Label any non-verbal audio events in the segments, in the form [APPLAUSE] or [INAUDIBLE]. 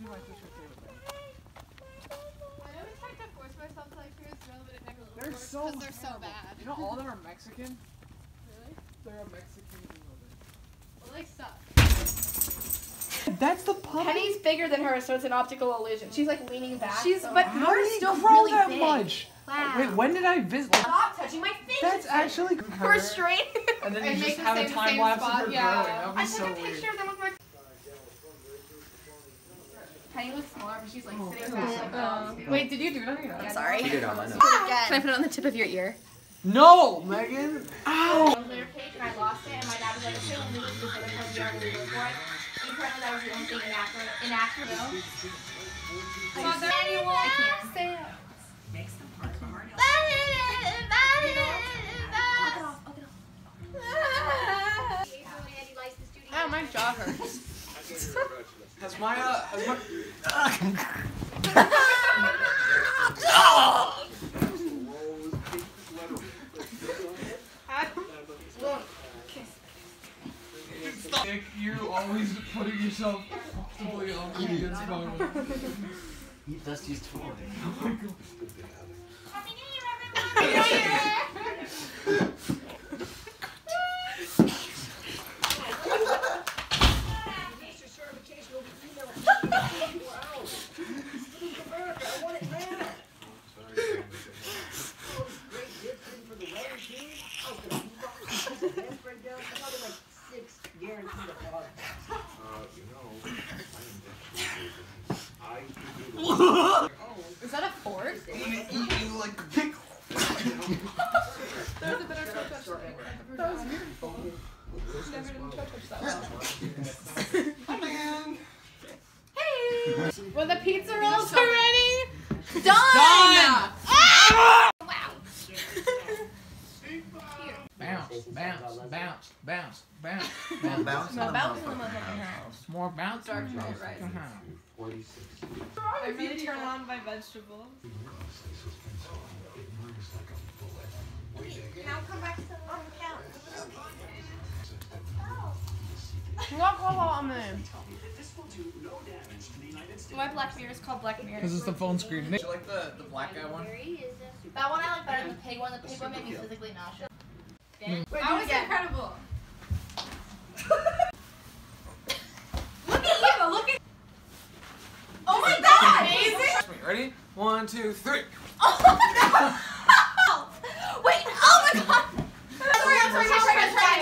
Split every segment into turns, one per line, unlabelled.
be my sister's favorite thing.
I always try to force myself to like food smell, but it never
They're
works
so
because they're so bad.
You know all of them are Mexican?
Really?
They're a Mexican noodle.
Well, they suck.
That's the puppy.
Penny's bigger than her, so it's an optical illusion. She's like leaning back.
She's
so-
but
How
yours
did he
still
grow
really
that
big.
much?
Wow.
Wait, when did I visit?
Stop touching my face.
That's actually
We're straight.
And then
And [LAUGHS]
you just have a
in
time
same
lapse of
spot,
her
yeah.
growing. That would be
I
so
took a
weird.
picture of them with my. Penny looks smaller, but she's like
Oh,
sitting
ew.
back.
Oh.
Like,
Wait, did you do it on your [LAUGHS]
I'm
nose?
sorry.
Figured out my nose.
Can I put it on the tip of your ear?
No, Megan. Ow.
I was layer cake and I lost it, and my dad was like, "Okay, we'll move it to this other part of the yard and we live for it." And apparently that was the only thing inaccurate. Inaccurate.
Mother,
I can't.
Say it.
Oh, [LAUGHS] my jaw hurts. [LAUGHS]
Has my uh, has my Nick, you're always putting yourself comfortably on phone.
That's his toy.
Is that a fork?
I'm gonna eat you like a pickle.
That was a better touch. That was beautiful. Never did touch that well.
Oh man.
Well, the pizza rolls are ready.
Done. Ah!
Wow.
Bounce, bounce, bounce, bounce, bounce,
Bounce,
bounce. [LAUGHS]
No, bounce in the motherfucking house.
More bounce.
Dark
in the
chocolate
house.
rice.
Uh-huh.
I really turn on my vegetables.
Now come back to the on the couch.
What color am I? My black mirror is called Black Mirror.
This is the phone screen. Nick, you like the the black guy one?
That one I like better than the pig one. The pig one made me physically nauseous.
Wait,
that was
incredible. [LAUGHS]
Look at you! Look at. Oh my god! Amazing!
Ready? One, two, three. [LAUGHS]
Oh no! Wait! Oh my god! I'm sorry, I'm sorry, I'm sorry, I'm sorry, I'm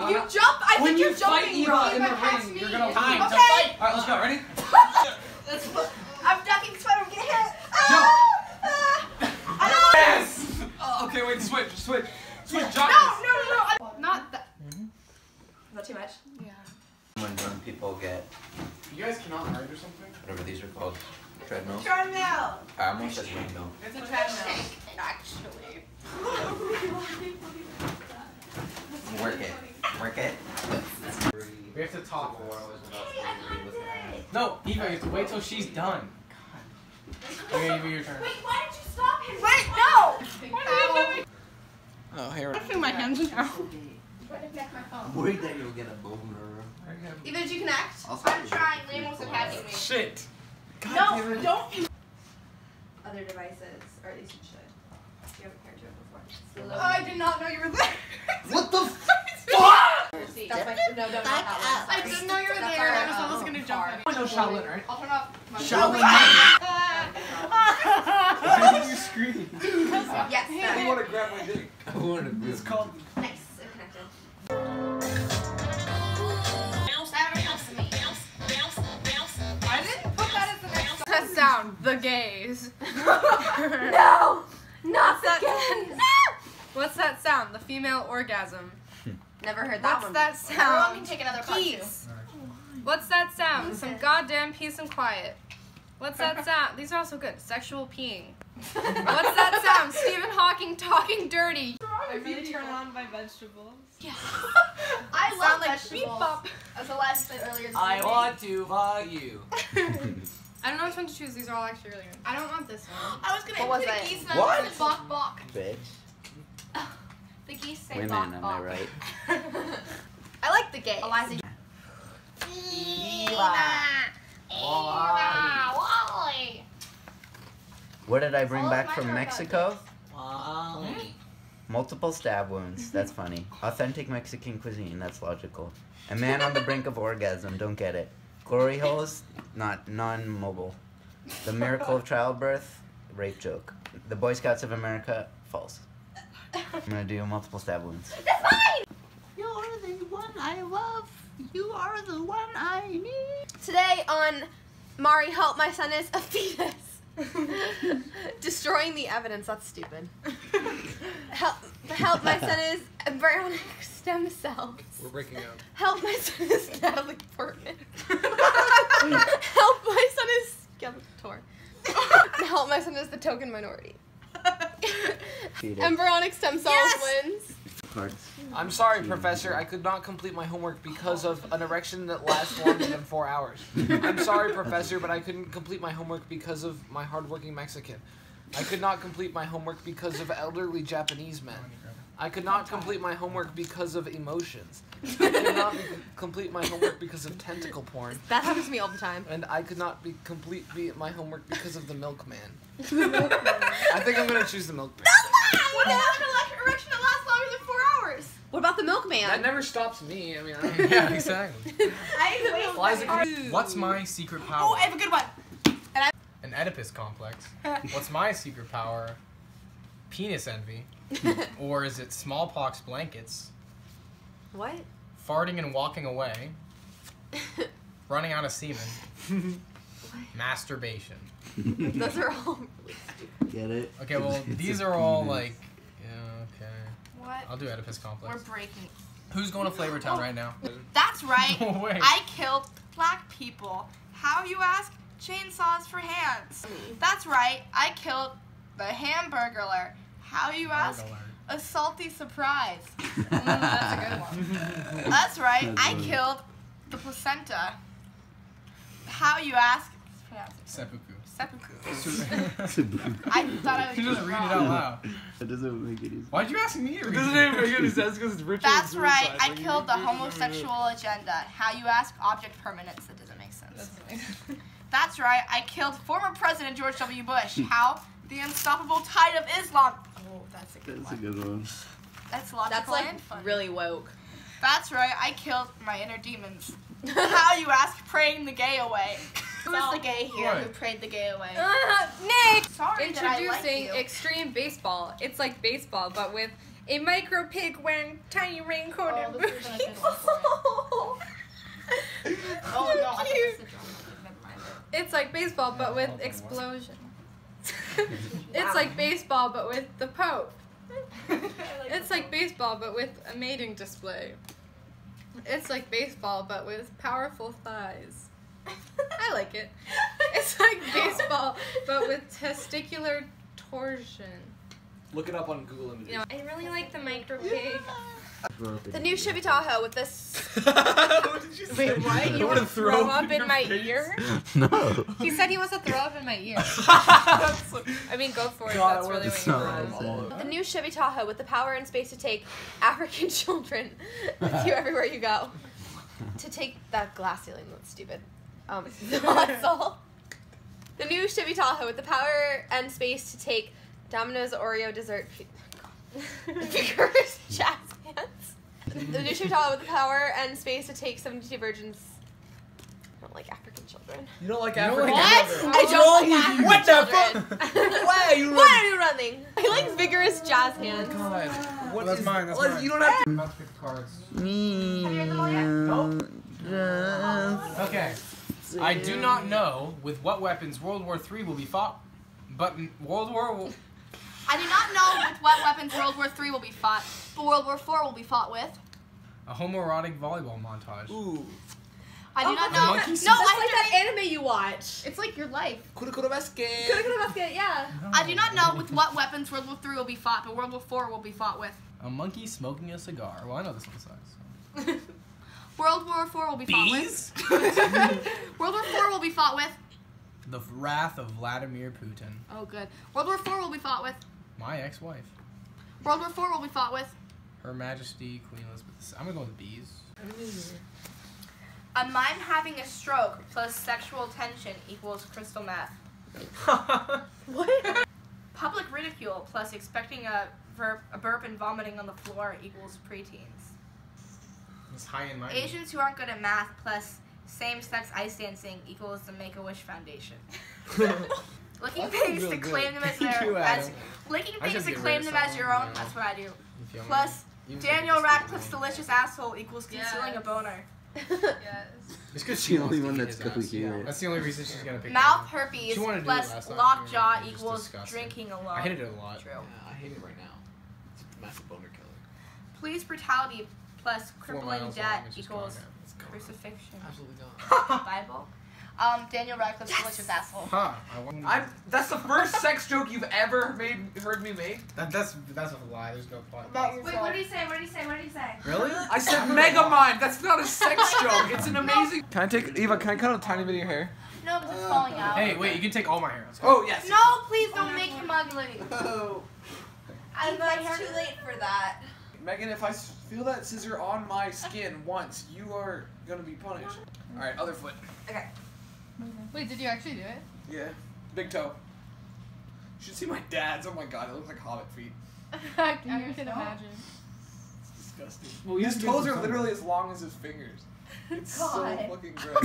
sorry. You jump? I
When
think
you
you're
fight
jumping
Eva
wrong.
in the ring, you're gonna
Time
win.
Okay.
All right, let's go. Ready? [LAUGHS]
Let's put- I'm ducking so I don't get hit.
Jump.
Ah! Ah! I don't
Yes. Oh, okay, wait. Switch. Switch. Switch.
No,
Jump.
no, no, no. I- Not that.
Mm-hmm.
Is that too much?
When young people get
You guys cannot ride or something.
whatever these are called, treadmills.
Treadmill.
I almost said windmill.
It's a treadmill. Actually.
Work it. Work it.
We have to talk. No, Eva, you have to wait till she's done. Okay, Eva, your turn.
Wait, why did you stop him? Wait, no!
Oh, here.
I feel my hands now.
Trying to connect my phone.
Worried that you'll get a boner.
Either did you connect?
I'll
I'm trying. Liam wants to catch me.
Shit. God
No,
damn it.
don't you. Other devices, or at least you should. You haven't paired to it before. It's oh,
I did not know you were there.
What the f-
lower. That's my, no, no, not that one.
I didn't know you were
That's
there.
our,
I was almost gonna jump
car.
in.
Oh, no, Shaolin, right?
I'll turn off my
Shaolin
Why did you scream?
Yes,
I
that.
want to grab my dick.
I wanted to
It's called.
Next sound, the gays. [LAUGHS]
No! Not
that-
again! [LAUGHS]
What's that sound? The female orgasm. Hmm.
Never heard that
What's that
Everyone can
sound?
take another part.
Peace. What's that sound? Some goddamn peace and quiet. What's that [LAUGHS] sound? These are also good. Sexual peeing. What's that sound? Stephen Hawking talking dirty. I really turn on my vegetables. Yeah.
I love
Sound like
vegetables.
beep bop.
As the last said earlier this
I
evening.
want to buy you.
I don't know which one to choose. These are all actually really good. I don't want this one.
I was gonna what was the geese and
what?
I bok bok.
Bitch. [LAUGHS]
The geese say
Women,
bok
am
bok.
I right? [LAUGHS]
I like the gay. Eliza.
Eva. Eva. Wally.
What did I bring back from Mexico?
Wally. Hmm?
Multiple stab wounds. That's funny. Authentic Mexican cuisine. That's logical. A man on the brink of orgasm. Don't get it. Glory holes. Not non-mobile. The miracle of [LAUGHS] childbirth. Rape joke. The Boy Scouts of America. False. I'm gonna do multiple stab wounds. [LAUGHS]
That's fine.
You're the one I love. You are the one I need.
Today on Maury Help My Son is a Fetus. [LAUGHS] Destroying the evidence, that's stupid. Help, help My Son is embryonic stem cells.
We're breaking up.
Help My Son is Natalie Portman. [LAUGHS] help My Son is Skeletor. help My Son is the token minority. Embryonic stem cells
Yes!
wins.
Cards.
I'm sorry, Professor. I could not complete my homework because of an erection that lasts longer than four hours. I'm sorry, Professor, but I couldn't complete my homework because of my hardworking Mexican. I could not complete my homework because of elderly Japanese men. I could not complete my homework because of emotions. [LAUGHS] I could not be- complete my homework because of tentacle porn.
That happens to me all the time.
And I could not be complete be my homework because of the milkman. [LAUGHS] I think I'm gonna choose the milkman.
What about an elec- erection that lasts longer than four hours? What about the milkman?
That never stops me. I mean, I don't [LAUGHS]
yeah, exactly.
I wait.
Flies a
What's my secret oh, power?
Oh, I have a good one.
An Oedipus complex. What's my secret power? Penis envy. [LAUGHS] or is it smallpox blankets?
what?
Farting and walking away. [LAUGHS] Running out of semen. Masturbation.
Those are all really stupid.
Get it?
Okay, well,
It's
these
a
are all
penis.
like. Yeah, okay.
What?
I'll do Oedipus complex.
We're
complex.
breaking.
Who's going to Flavor Flavortown oh, right now?
That's right. [LAUGHS]
No way.
I killed black people. How you ask? Chainsaws for hands. That's right. I killed the hamburglar. How you ask? A salty surprise. [LAUGHS] Mm, that's a good one. [LAUGHS] That's right.
That's
I
funny.
killed the placenta. How you ask? Pronounce it.
Seppuku.
Seppuku. I thought I was
You just read it out loud.
That doesn't make it easy.
Why'd you ask me to read
doesn't even make any sense because it's ritual
That's right. I
Like,
killed the homosexual agenda. How you ask? Object permanence. That doesn't make sense. That's [LAUGHS] right. I killed former President George W. Bush. How? The unstoppable tide of Islam. That's a good
That's a
one.
good one.
That's logical
That's like
and funny.
really woke.
That's right. I killed my inner demons. [LAUGHS] How you ask? Praying the gay away. [LAUGHS] Who is the gay here who prayed the gay away?
Uh, [LAUGHS] Nick!
Sorry that I like
Introducing
you.
extreme baseball. It's like baseball, but with a micro pig wearing tiny raincoat
Oh,
and
this
boots.
isn't a good one Oh no, I thought
Cute.
the drum. Never mind.
It's like baseball, but with
hold
explosions. [LAUGHS] it's like baseball, but with the Pope. [LAUGHS] It's like baseball, but with a mating display. It's like baseball, but with powerful thighs. I like it. It's like baseball, but with testicular torsion.
Look it up on Google Images.
You know, I really like the micro pig.
The
The new Chevy Tahoe with this. [LAUGHS]
what did you say?
Wait, what? You
wanna throw
throw
up
up
in
in my
face?
ear? [LAUGHS]
No.
He said he wants to throw up in my ear. [LAUGHS] I mean, go for it.
God,
That's really
That's
what
not
you want. The new Chevy Tahoe with the power and space to take African children with you everywhere you go. To take that glass ceiling, that's stupid. Um, that's all. The new Chevy Tahoe with the power and space to take Domino's Oreo dessert. Figures, jazz hands. The new Chevy Tahoe with the power and space to take 72 virgins. I don't like African children.
You don't like African
like
children?
I don't like African
What the
children. [LAUGHS]
Why are you
Why are you running? I like oh vigorous jazz hands.
God.
What
that's
is-
mine, that's
like,
mine.
You don't have to.
I'm pick cards.
Me.
Have you read them all yet?
Just
Okay. I do not know with what weapons World War III will be fought, but World War will,
I do not know with what weapons World War III will be fought, but World War IV will be fought with.
a homoerotic volleyball montage.
Ooh.
I do
Oh,
not know.
monkey
No.
That's
I
like
have
that anime you watch.
It's like your life.
Kura kura basket.
basket, yeah.
I do not know with what weapons World War III will be fought, but World War IV will be fought with.
A monkey smoking a cigar. Well, I know this one size. [LAUGHS]
World War IV will be fought
Bees?
with. World War IV will be fought with. [LAUGHS]
The wrath of Vladimir Putin.
Oh, good. World War IV will be fought with.
My ex-wife.
World War IV will be fought with.
Her Majesty Queen Elizabeth. I'm gonna go with bees.
A mime having a stroke plus sexual tension equals crystal meth. [LAUGHS]
What?
Public ridicule plus expecting a, verb, a burp and vomiting on the floor equals preteens.
It's high in my.
Asians who aren't good at math plus same-sex ice dancing equals the Make-A-Wish Foundation. [LAUGHS] Licking
That's
pigs
really
and
good.
claim them as their as licking
I
pigs
should
and
get
claim them as your own.
someone,
That's what I do.
You feel me?
Plus Daniel Radcliffe's delicious asshole equals concealing a boner.
Yes. [LAUGHS]
It's 'cause
She's the only one that's
eat his ass. That's the only reason she's gonna pick.
Mouth
that
herpes
She wanted to do it
plus lockjaw equals
disgusting.
drinking alone.
I hated it a lot.
True.
Yeah, I hate it right now. It's a massive boner killer.
Police brutality plus
plus
crippling debt
long, it's
equals
gone now.
It's gone.
crucifixion.
Absolutely gone. [LAUGHS]
Bible. Um, Daniel Radcliffe's delicious asshole.
Huh? I
I'm. That's the first [LAUGHS] sex joke you've ever made heard me make.
That, that's that's a lie. There's no point.
About
Wait, what did he say? What did he say? What did he say?
Really?
I said [LAUGHS] Megamind. That's not a sex joke. It's an amazing. Can I take Eva? Can I cut a tiny bit of your hair?
No, because it's falling out.
Hey, wait! You can take all my hair. Let's go.
Oh yes.
No, please don't make him ugly.
Oh.
I'm hair too late for that.
Megan, if I s- feel that scissor on my skin once, you are gonna be punished. All right, other foot. Okay.
Wait, did you actually do it?
Yeah, big toe. You should see my dad's. Oh my god, it looks like hobbit feet.
I [LAUGHS] can imagine.
It's disgusting.
Well,
his
have to do it
toes are literally as long as his fingers. [LAUGHS] It's so
God.
fucking [LAUGHS] gross.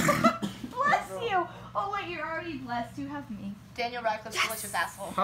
Bless you. Oh wait, you're already blessed. You have me.
Daniel Radcliffe. Radcliffe's delicious asshole.
Huh.